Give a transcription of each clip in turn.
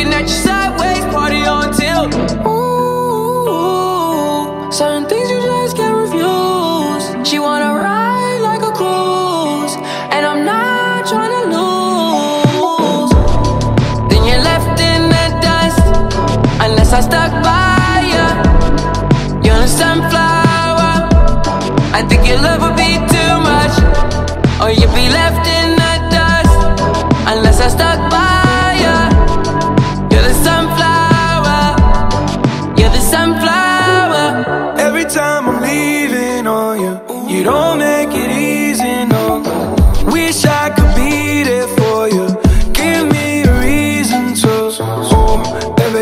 looking at you sideways, party on tilt. Ooh, certain things you just can't refuse. She wanna ride like a cruise, and I'm not trying to lose. Then you're left in the dust, unless I stuck by ya. You're a sunflower. I think you love.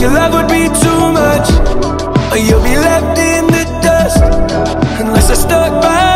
Your love would be too much, or you'll be left in the dust. Unless I stuck by